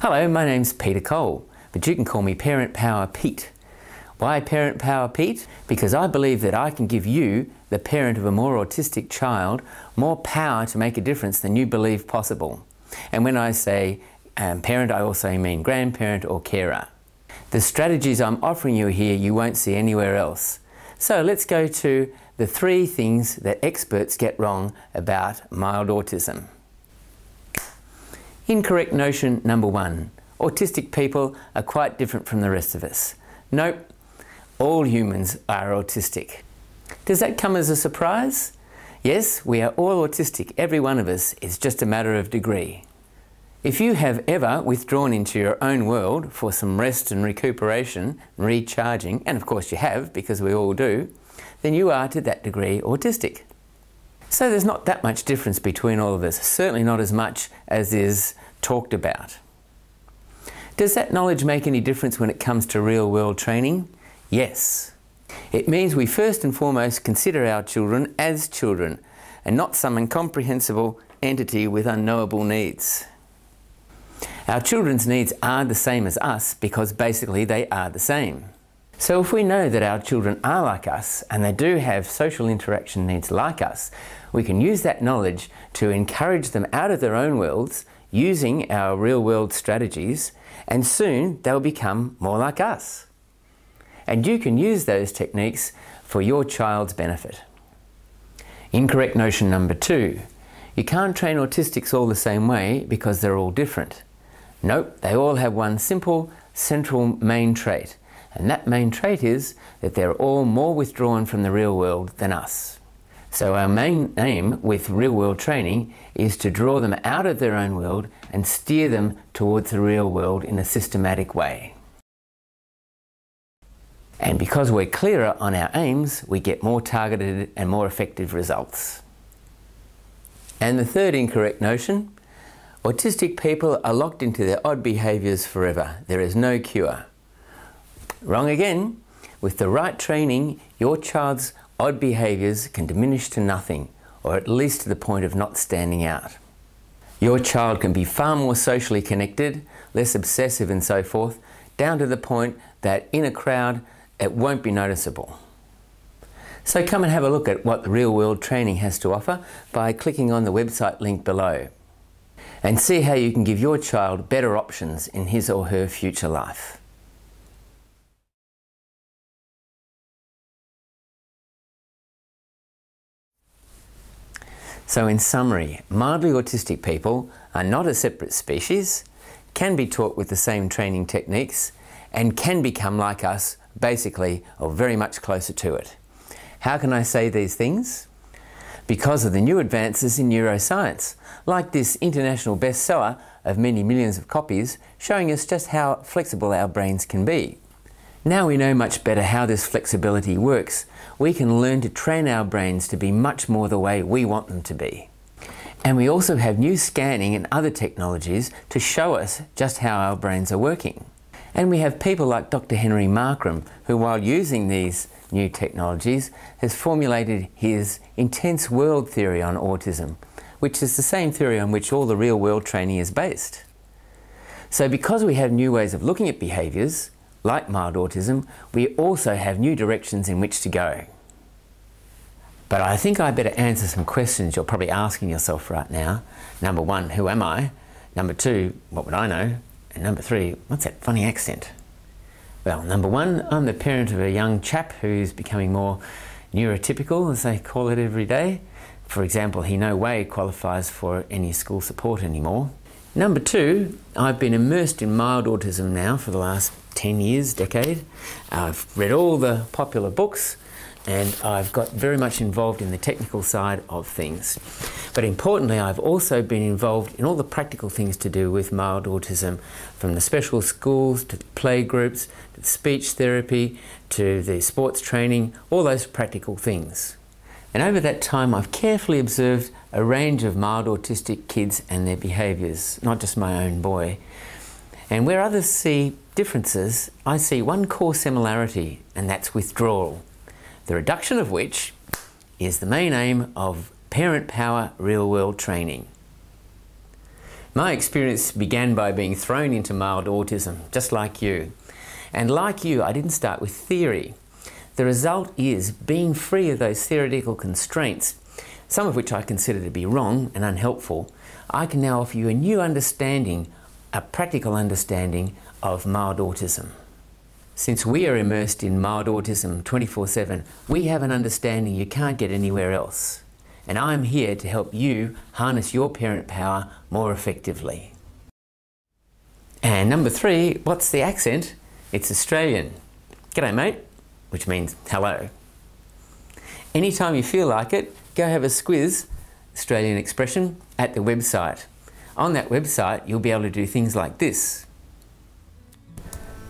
Hello, my name's Peter Cole, but you can call me Parent Power Pete. Why Parent Power Pete? Because I believe that I can give you, the parent of a more autistic child, more power to make a difference than you believe possible. And when I say um, parent, I also mean grandparent or carer. The strategies I'm offering you here you won't see anywhere else. So let's go to the three things that experts get wrong about mild autism. Incorrect notion number one. Autistic people are quite different from the rest of us. Nope, all humans are autistic. Does that come as a surprise? Yes, we are all autistic, every one of us. It's just a matter of degree. If you have ever withdrawn into your own world for some rest and recuperation, recharging, and of course you have because we all do, then you are to that degree autistic. So there's not that much difference between all of us, certainly not as much as is talked about. Does that knowledge make any difference when it comes to real world training? Yes. It means we first and foremost consider our children as children and not some incomprehensible entity with unknowable needs. Our children's needs are the same as us because basically they are the same. So if we know that our children are like us and they do have social interaction needs like us, we can use that knowledge to encourage them out of their own worlds using our real world strategies and soon they'll become more like us. And you can use those techniques for your child's benefit. Incorrect notion number two. You can't train autistics all the same way because they're all different. Nope, they all have one simple central main trait, and that main trait is that they're all more withdrawn from the real world than us. So our main aim with real world training is to draw them out of their own world and steer them towards the real world in a systematic way. And because we're clearer on our aims, we get more targeted and more effective results. And the third incorrect notion, autistic people are locked into their odd behaviours forever. There is no cure. Wrong again. With the right training, your child's odd behaviours can diminish to nothing, or at least to the point of not standing out. Your child can be far more socially connected, less obsessive and so forth, down to the point that in a crowd it won't be noticeable. So come and have a look at what the real world training has to offer by clicking on the website link below and see how you can give your child better options in his or her future life. So in summary, mildly autistic people are not a separate species, can be taught with the same training techniques, and can become like us, basically, or very much closer to it. How can I say these things? Because of the new advances in neuroscience, like this international bestseller of many millions of copies, showing us just how flexible our brains can be. Now we know much better how this flexibility works, we can learn to train our brains to be much more the way we want them to be. And we also have new scanning and other technologies to show us just how our brains are working. And we have people like Dr. Henry Markram, who while using these new technologies has formulated his intense world theory on autism, which is the same theory on which all the real world training is based. So because we have new ways of looking at behaviours, like mild autism, we also have new directions in which to go. But I think I better answer some questions you're probably asking yourself right now. Number one, who am I? Number two, what would I know? And number three, what's that funny accent? Well, number one, I'm the parent of a young chap who's becoming more neurotypical, as they call it every day. For example, he no way qualifies for any school support anymore. Number two, I've been immersed in mild autism now for the last 10 years, decade. I've read all the popular books and I've got very much involved in the technical side of things. But importantly, I've also been involved in all the practical things to do with mild autism, from the special schools to the play groups, to the speech therapy, to the sports training, all those practical things. And over that time, I've carefully observed a range of mild autistic kids and their behaviours, not just my own boy. And where others see differences, I see one core similarity, and that's withdrawal, the reduction of which is the main aim of parent power real world training. My experience began by being thrown into mild autism, just like you. And like you, I didn't start with theory. The result is being free of those theoretical constraints, some of which I consider to be wrong and unhelpful. I can now offer you a new understanding, a practical understanding of mild autism. Since we are immersed in mild autism 24 7, we have an understanding you can't get anywhere else. And I'm here to help you harness your parent power more effectively. And number three, what's the accent? It's Australian. G'day, mate, which means hello. Anytime you feel like it, go have a squiz, Australian expression, at the website. On that website, you'll be able to do things like this.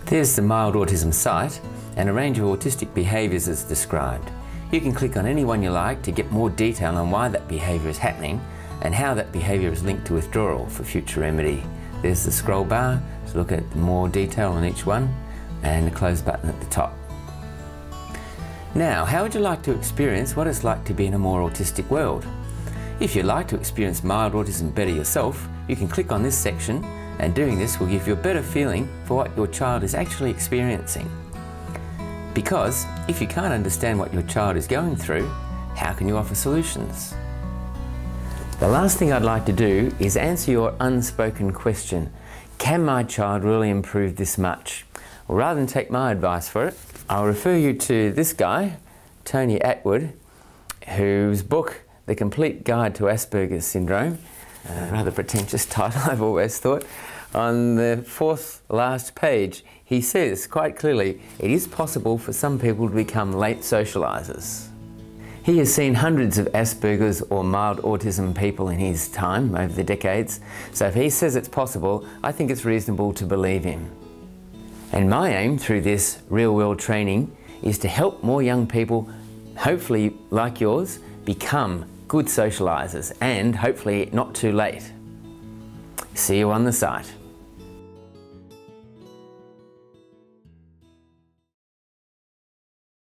There's the mild autism site and a range of autistic behaviours is described. You can click on any one you like to get more detail on why that behaviour is happening and how that behaviour is linked to withdrawal for future remedy. There's the scroll bar to look at more detail on each one and the close button at the top. Now, how would you like to experience what it's like to be in a more autistic world? If you'd like to experience mild autism better yourself, you can click on this section and doing this will give you a better feeling for what your child is actually experiencing. Because if you can't understand what your child is going through, how can you offer solutions? The last thing I'd like to do is answer your unspoken question Can my child really improve this much? Well, rather than take my advice for it, I'll refer you to this guy, Tony Attwood, whose book, The Complete Guide to Asperger's Syndrome, uh, a rather pretentious title, I've always thought. On the fourth last page, he says quite clearly it is possible for some people to become late socialisers. He has seen hundreds of Asperger's or mild autism people in his time over the decades, so if he says it's possible, I think it's reasonable to believe him. And my aim through this real world training is to help more young people, hopefully like yours, become good socialisers and hopefully not too late. See you on the site.